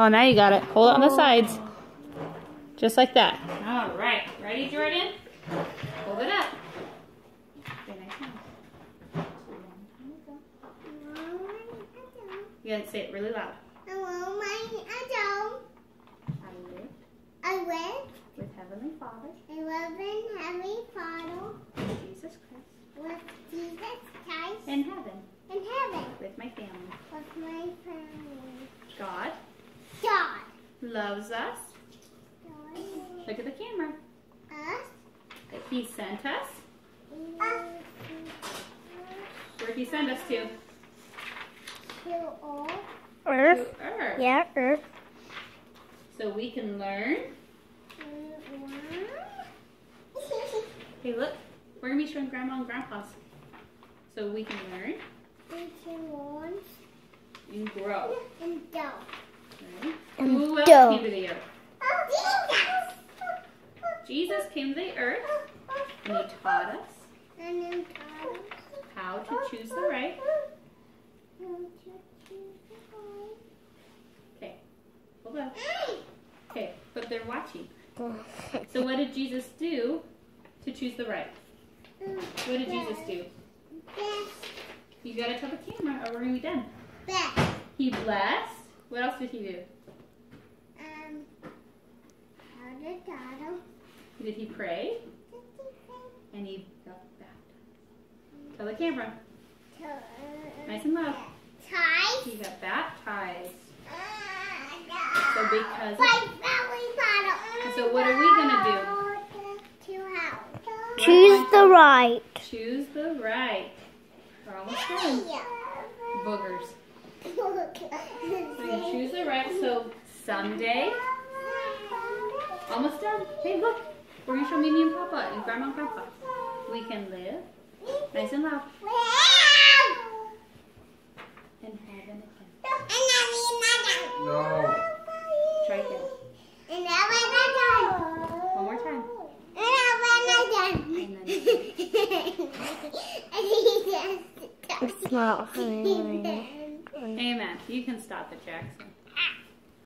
Oh, now you got it. Hold it on the oh. sides. Just like that. All right. Ready, Jordyn? Hold it up. Okay, nice one. You gotta say it really loud. I want my adult. I live I went. with Heavenly Father, I love in heavenly Father Jesus Christ, with Jesus Christ in heaven in heaven with my family. with my family. God God. Loves us. Look at the camera. Us. That He sent us. Us. Where'd He send us to? To all. To Earth. Earth. Yeah, Earth. So we can learn. Hey, look. We're gonna be showing Grandma and Grandpa's. So we can learn and grow. And go. Right? And Who came to the earth? Jesus came to the earth and He taught us how to choose the right. Okay. Hold on. Okay, but they're watching. So what did Jesus do to choose the right? What did Jesus do? You gotta tell the camera or we're gonna be done. He blessed. What else did he do? Um. How did Dada? Did he pray? And he got baptized. Tell the camera. Nice and loud. Ties. He got baptized. Uh, So because By family bottle. So what are we gonna do? Choose the right. choose the right. We're almost done. Boogers. So choose the right. So someday, almost done. Hey, look. We're gonna show Mimi and Papa and Grandma and Grandpa. We can live nice and loud in heaven again. No. Try again. And I'm done. One more time. And I'm done. And then and he just It's not funny. Amen. You can stop it, Jackson.